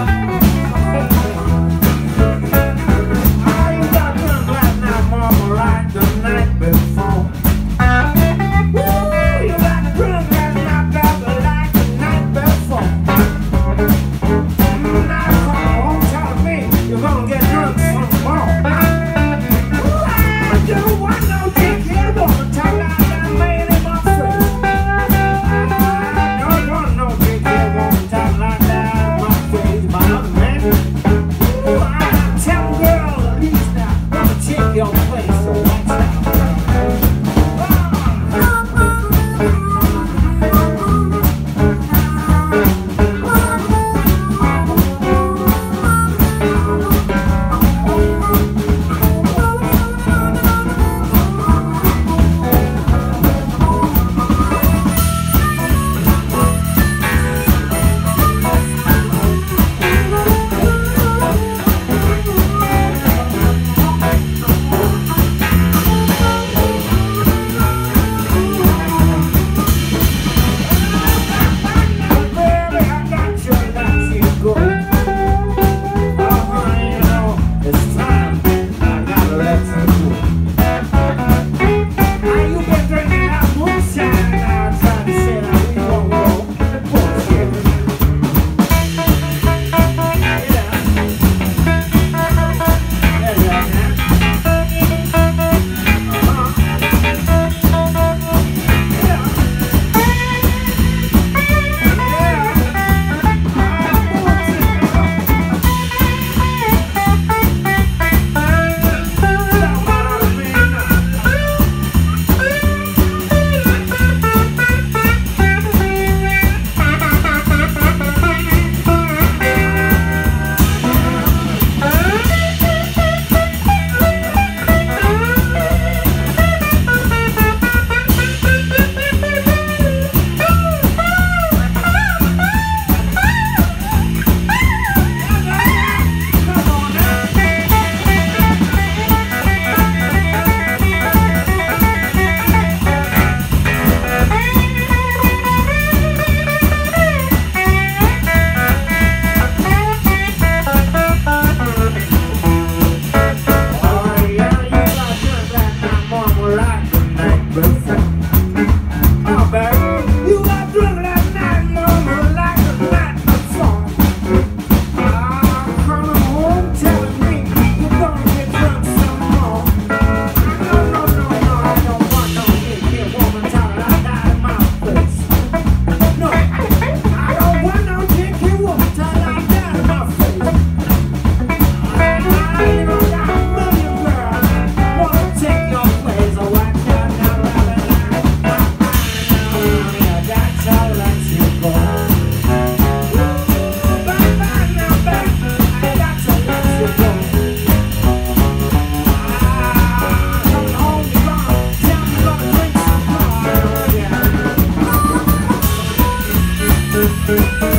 Bye. Thank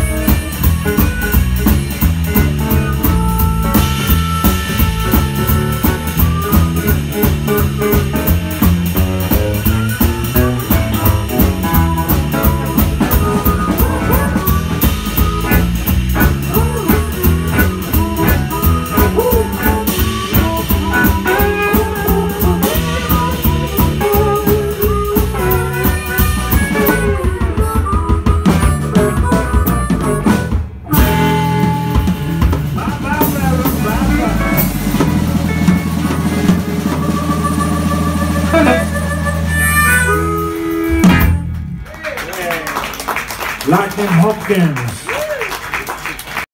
Lightning Hopkins.